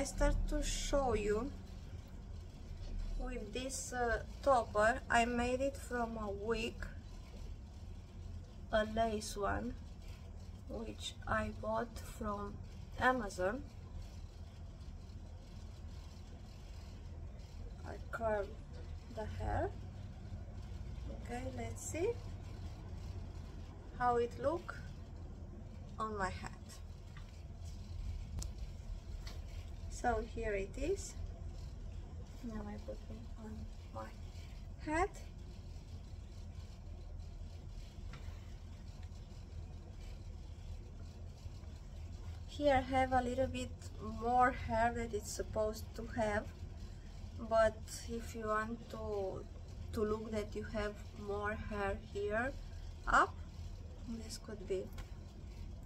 I start to show you with this uh, topper. I made it from a wig a lace one which I bought from Amazon. I curl the hair. Okay let's see how it look on my hat so here it is. Now I put it on my hat. Here I have a little bit more hair that it's supposed to have but if you want to to look that you have more hair here up this could be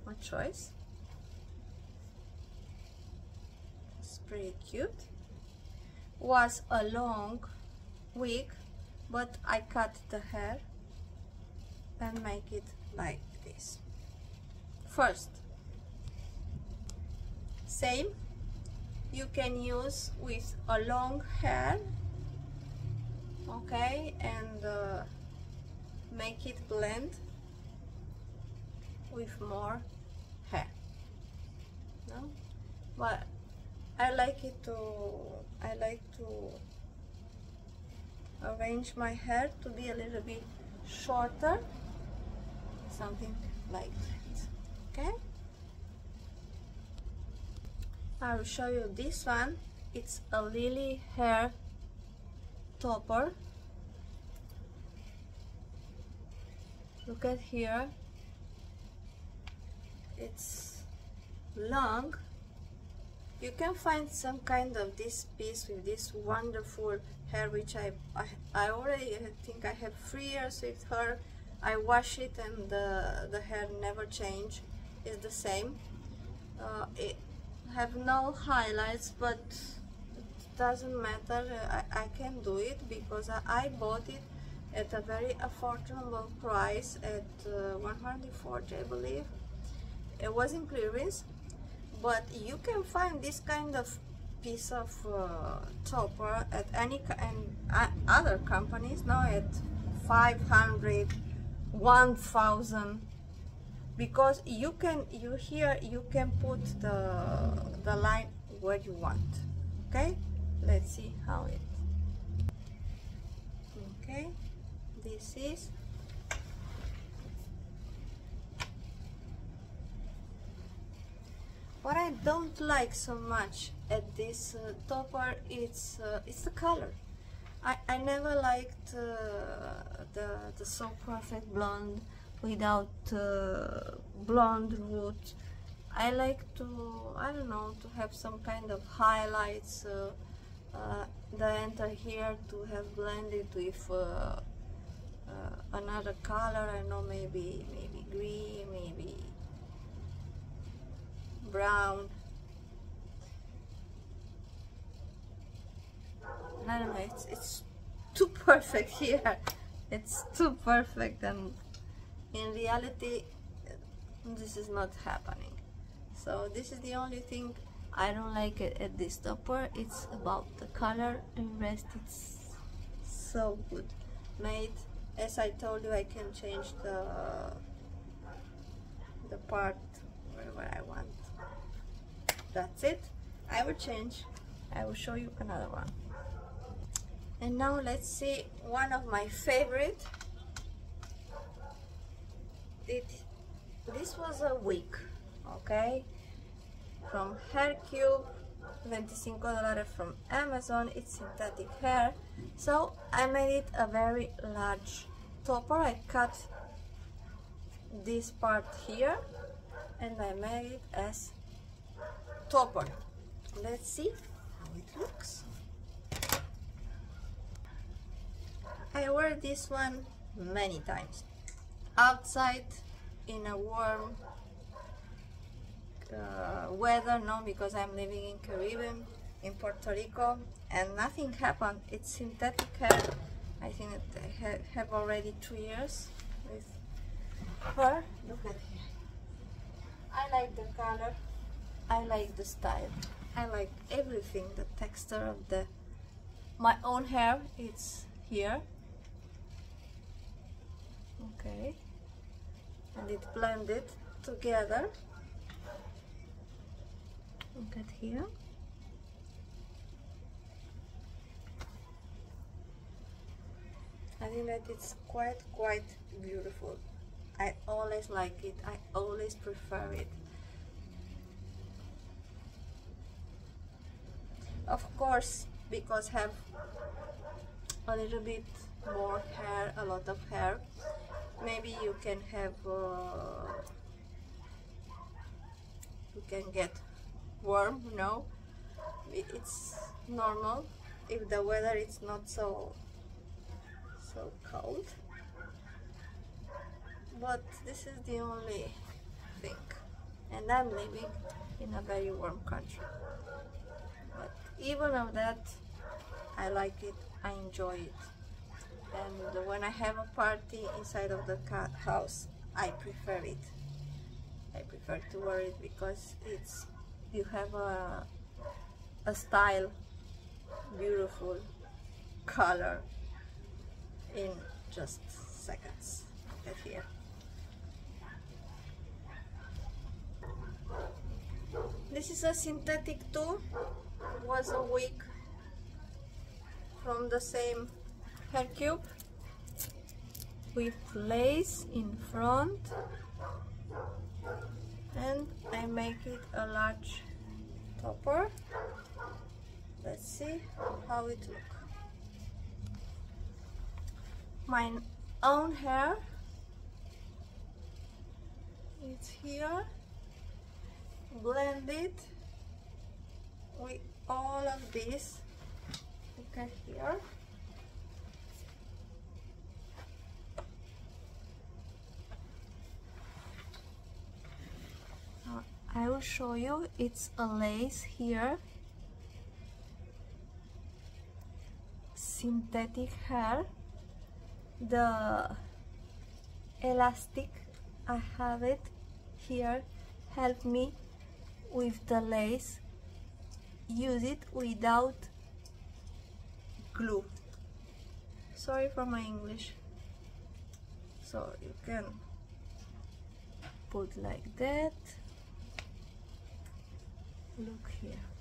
a choice it's pretty cute. Was a long wig but I cut the hair and make it like this. First same you can use with a long hair okay and uh, make it blend with more hair. No? But I like it to I like to arrange my hair to be a little bit shorter something like that okay? I will show you this one. It's a lily hair topper. Look at here. It's long you can find some kind of this piece with this wonderful hair which I, I, I already think I have three years with her. I wash it and the, the hair never change. Is the same. Uh, it have no highlights but it doesn't matter. I, I can do it because I, I bought it at a very affordable price at uh, 140 I believe. It was in clearance but you can find this kind of piece of uh, topper at any and uh, other companies now at 500 1000 because you can you here you can put the the line where you want. Okay? Let's see how it okay? This is I don't like so much at this uh, topper. It's uh, it's the color. I, I never liked uh, the, the so perfect blonde without uh, blonde roots. I like to I don't know to have some kind of highlights uh, uh, the enter here to have blended with another color. I know maybe maybe green maybe brown. I don't know it's, it's too perfect here. It's too perfect and in reality this is not happening. So this is the only thing I don't like at this topper. It's about the color the rest. It's so good. Made as I told you I can change the the part wherever I want that's it. I will change. I will show you another one. And now let's see one of my favorite. It this was a wig okay? From Haircube 25 dollars from Amazon. It's synthetic hair. So I made it a very large topper. I cut this part here and I made it as topper let's see how it looks. I wear this one many times. Outside in a warm uh, weather no because I'm living in Caribbean in Puerto Rico and nothing happened. It's synthetic hair. I think I ha have already two years with her. Look at here I like the color I like the style. I like everything the texture of the my own hair it's here. Okay. And it blended together. Look at here. I think that it's quite quite beautiful. I always like it. I always prefer it of course because have a little bit more hair a lot of hair. Maybe you can have uh, you can get warm know. It's normal. If the weather is not so so cold. But this is the only thing. And I'm living in a very warm country even of that I like it I enjoy it. And when I have a party inside of the house I prefer it. I prefer to wear it because it's you have a, a style beautiful color in just seconds at here. This is a synthetic too was a wig from the same hair cube. With lace in front and I make it a large topper. Let's see how it look. My own hair it's here. Blended with all of this. Look at here. Uh, I will show you. It's a lace here. Synthetic hair. The elastic I have it here. Help me with the lace use it without glue. Sorry for my English. So you can put like that. Look here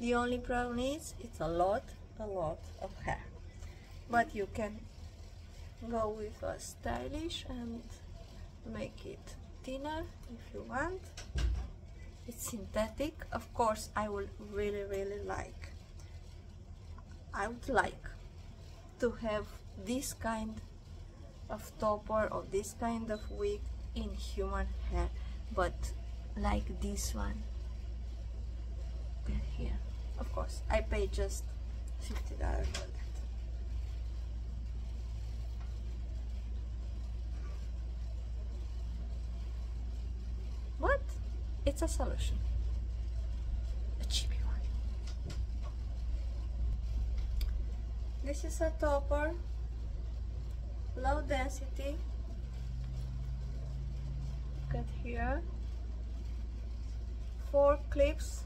the only problem is it's a lot a lot of hair. But you can go with a stylish and make it thinner if you want. It's synthetic. Of course I would really really like I would like to have this kind of topper or this kind of wig in human hair but like this one of course. I paid just $50 for that. What? It's a solution. A cheapy one. This is a topper. Low density. Look at here. Four clips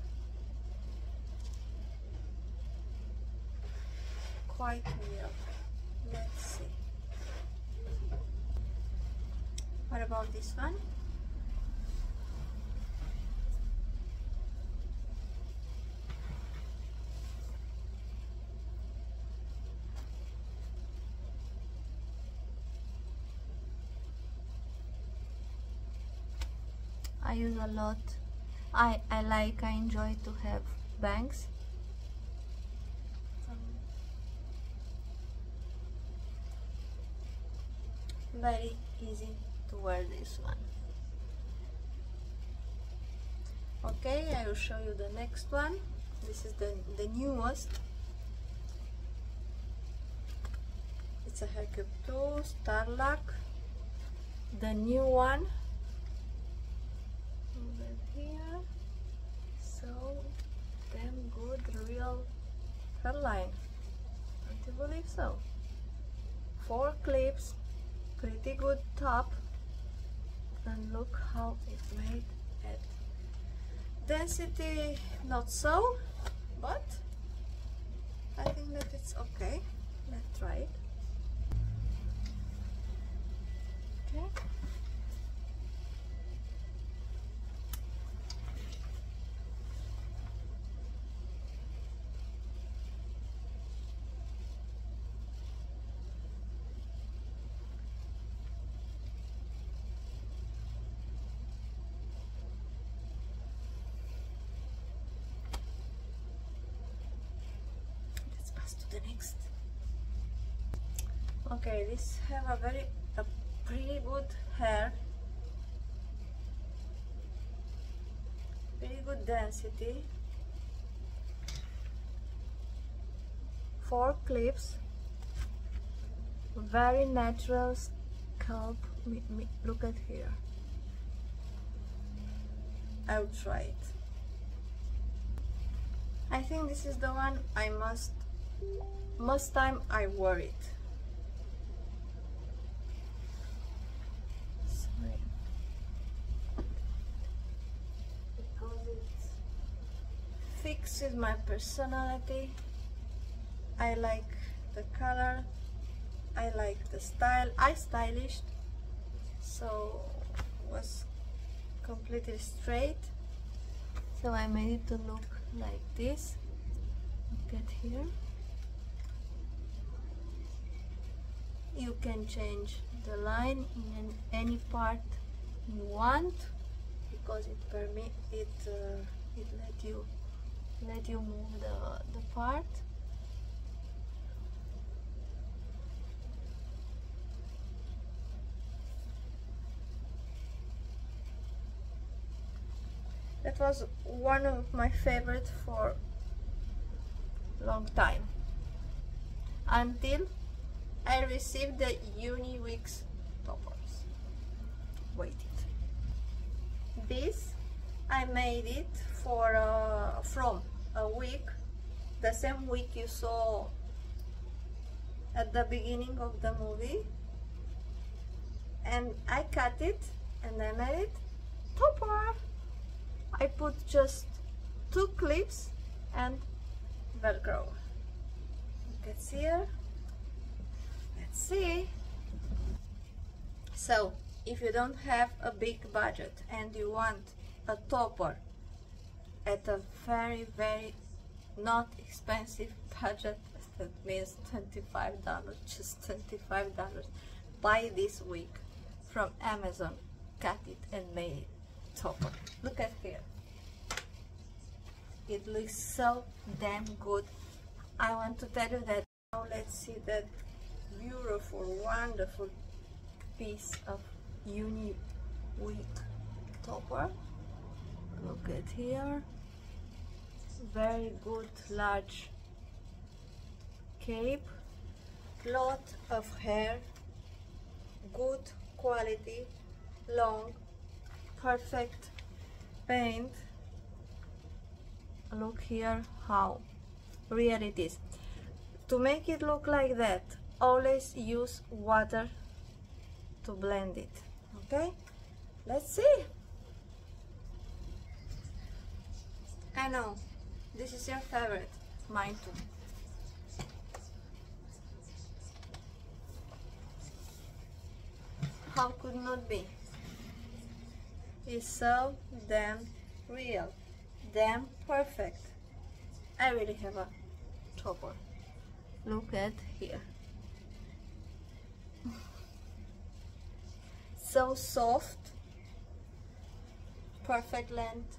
quite real. Let's see. What about this one? I use a lot I, I like I enjoy to have bangs very easy to wear this one. Okay I will show you the next one. This is the, the newest. It's a Haircube 2 Starlock. The new one. Over here. So damn good real hairline. Don't you believe so? Four clips pretty good top. And look how it made it. Density not so but I think that it's okay. Let's try it. Okay let's pass to the next. Okay this have a very a pretty good hair. Pretty good density. Four clips. Very natural scalp. Me, me, look at here. I'll try it. I think this is the one I must most time I wear it because it fixes my personality. I like the color. I like the style. I stylish so was completely straight. So I made it to look like this. Look at here you can change the line in any part you want because it permit it uh, it let you let you move the the part. That was one of my favorite for long time. Until I received the Uniwigs toppers. Waited this I made it for uh, from a week the same week you saw at the beginning of the movie. And I cut it and I made it topper. I put just two clips and velcro. Look at here let's see. So if you don't have a big budget and you want a topper at a very very not expensive budget that means $25 just $25 buy this wig from Amazon cut it and made it topper. Look at here. It looks so damn good. I want to tell you that now let's see that beautiful wonderful piece of uni wheat topper. Look at here. Very good large cape. Lot of hair. Good quality. Long. Perfect paint. Look here how real it is. To make it look like that always use water to blend it okay? Let's see. I know this is your favorite mine too. How could not be? It's so damn real damn perfect. I really have a topper look at here so soft. Perfect length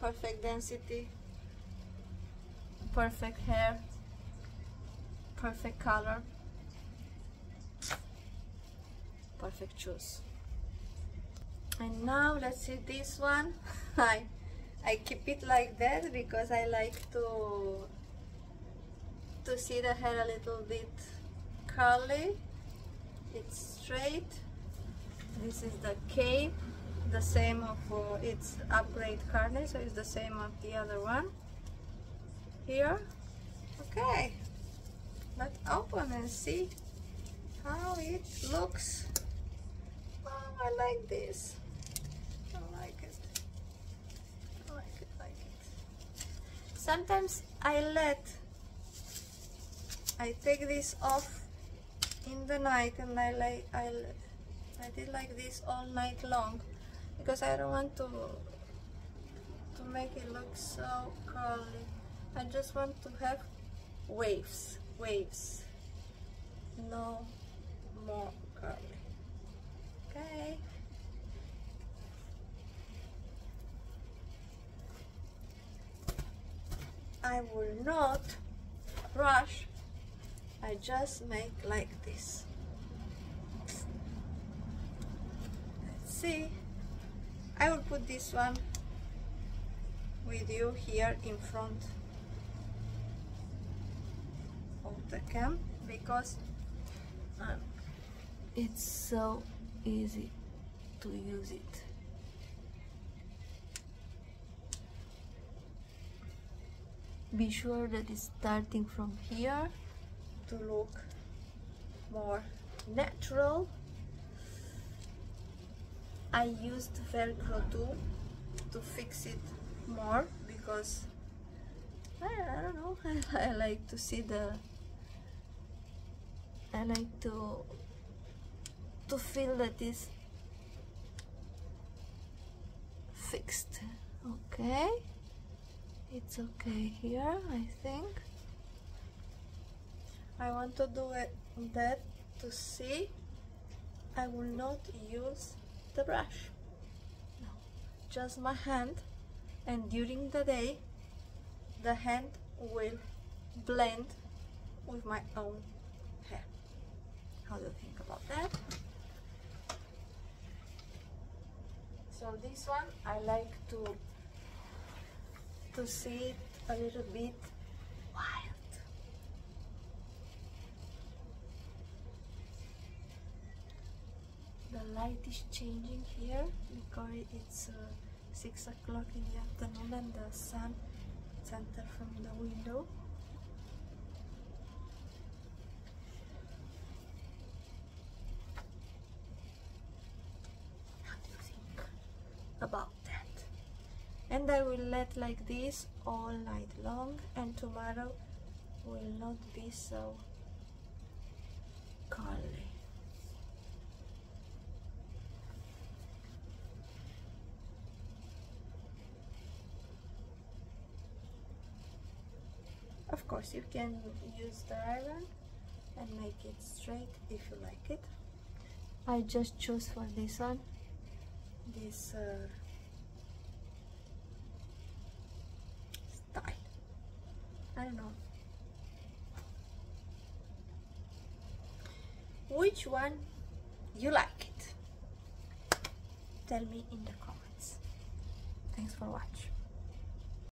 perfect density perfect hair perfect color perfect shoes. And now let's see this one. I I keep it like that because I like to to see the hair a little bit curly. It's straight this is the cape the same of uh, it's upgrade carne so it's the same of the other one. Here. Okay. But open and see how it looks. Oh I like this. I like it. I like it like it. Sometimes I let I take this off in the night and I like I, I did like this all night long because I don't want to to make it look so curly. I just want to have waves waves. No more curly. Okay. I will not brush. I just make like this let's see I will put this one with you here in front of the cam because um, it's so easy to use it. Be sure that it's starting from here to look more natural I used velcro too to fix it more because I, I don't know. I, I like to see the I like to to feel that is fixed. Okay. It's okay here I think. I want to do it that to see. I will not use the brush. No just my hand and during the day the hand will blend with my own hair. How do you think about that? So this one I like to to see it a little bit the light is changing here because it's uh, 6 o'clock in the afternoon and the sun center from the window. How do you think about that? And I will let like this all night long and tomorrow will not be so curly Of course, you can use the iron and make it straight if you like it. I just choose for this one this uh, style. I don't know. Which one you like it? Tell me in the comments. Thanks for watching.